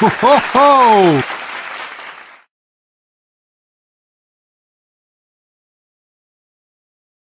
Ho ho ho!